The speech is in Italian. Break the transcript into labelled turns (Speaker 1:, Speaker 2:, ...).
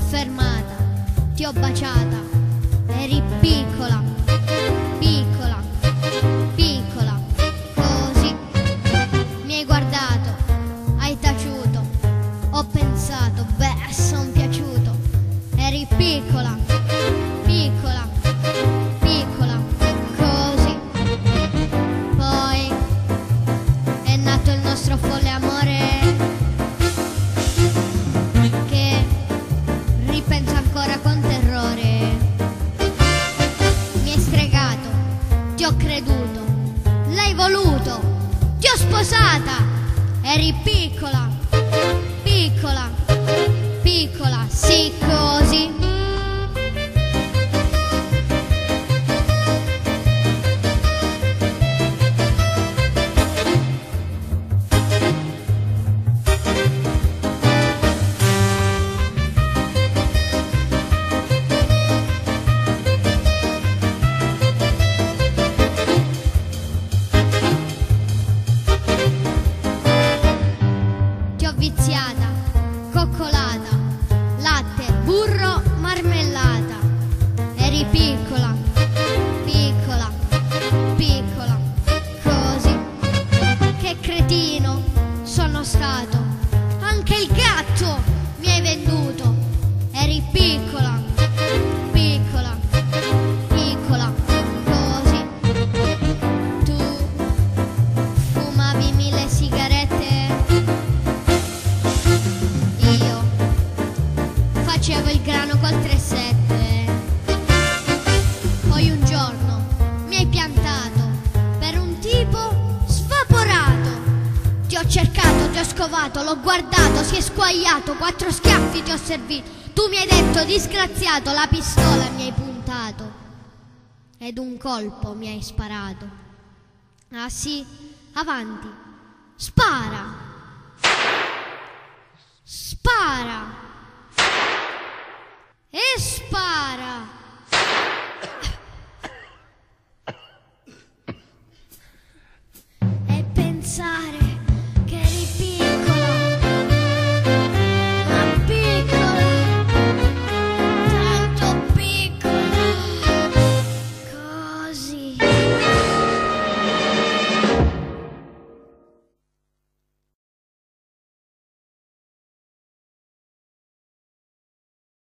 Speaker 1: affermata, ti ho baciata. L'hai voluto, ti ho sposata, eri piccola, viziata, coccolata, latte, burro, facevo il grano col 3-7. Poi un giorno mi hai piantato per un tipo svaporato. Ti ho cercato, ti ho scovato, l'ho guardato, si è squagliato, quattro schiaffi ti ho servito. Tu mi hai detto disgraziato, la pistola mi hai puntato. Ed un colpo mi hai sparato. Ah sì, avanti, spara.